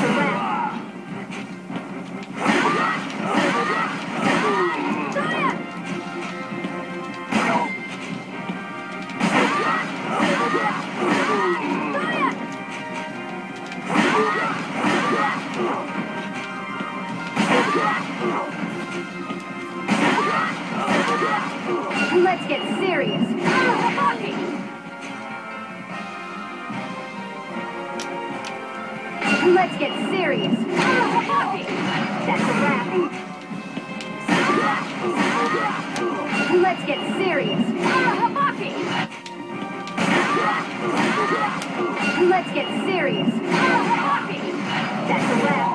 Mr. Wayne. Let's get serious. That's a wrap. Let's get serious. Let's get serious. That's a wrap.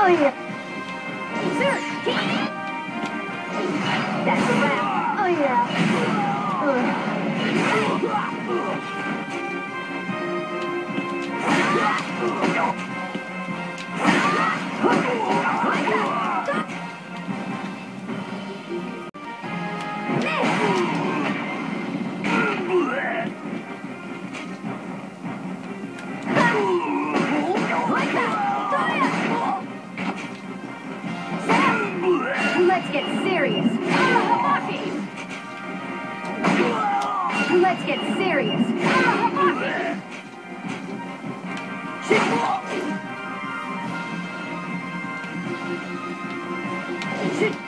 Oh yeah. That's a wrap. Oh yeah. Ugh. Oh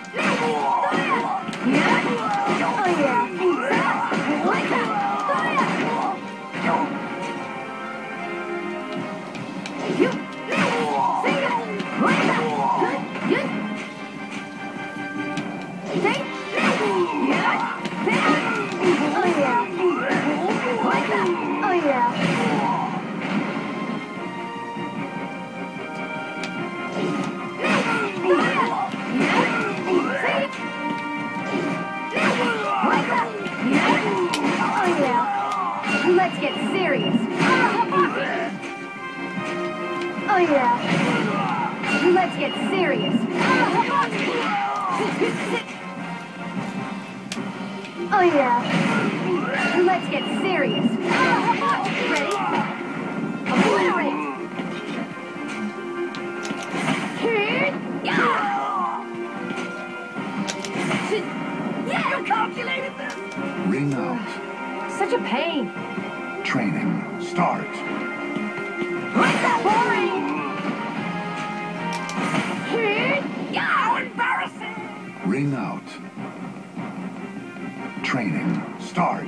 yeah. Let's get serious. Oh yeah. Let's get serious. Ready? Obliterate. Yeah! You calculated this! Ring out. Such a pain. Training. Start. Out. Training. Start.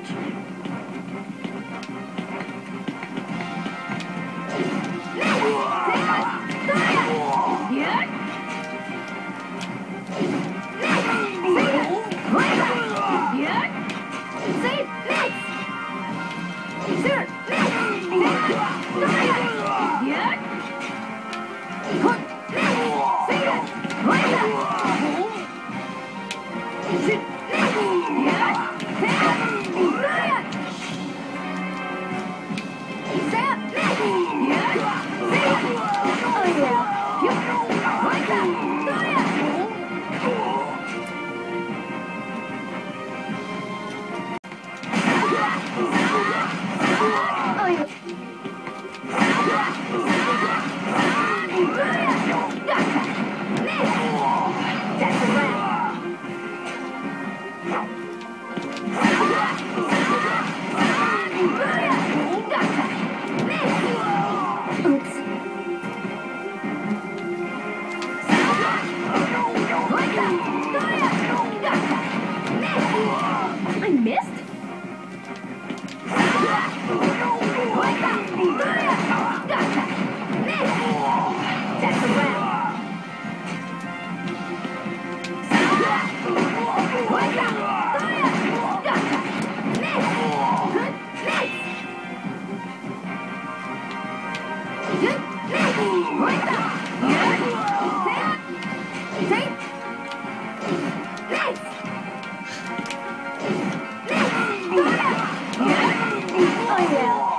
对呀、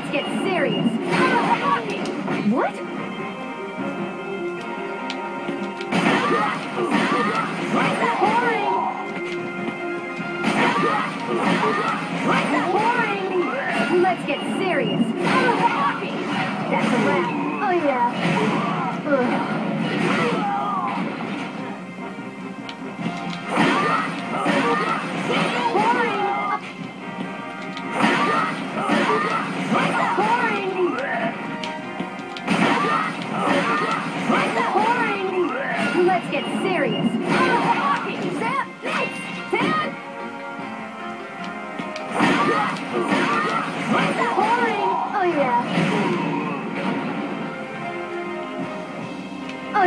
Let's get serious. What? Let's get serious. That's a wrap. Oh yeah. Ugh.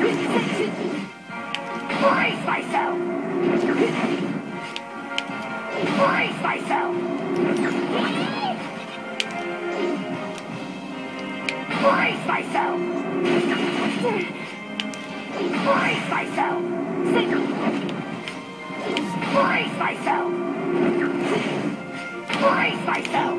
Brace myself! Brace myself! Brace myself! Brace myself! Brace myself! Brace myself!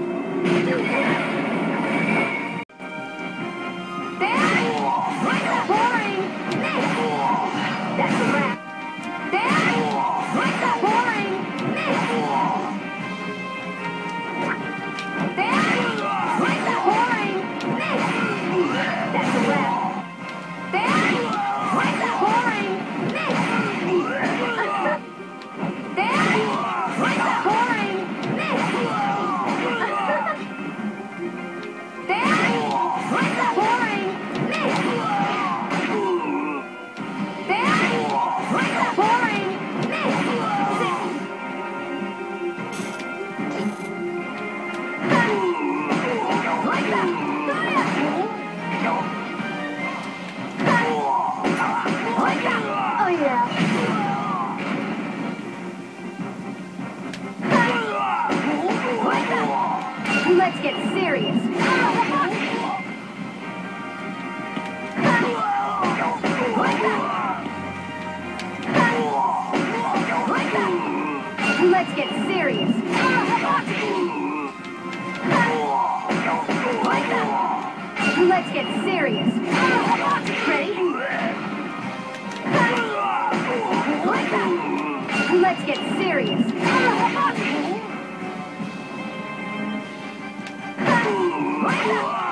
Let's get serious. Let's get serious. Ready? Let's get serious. Let's get serious.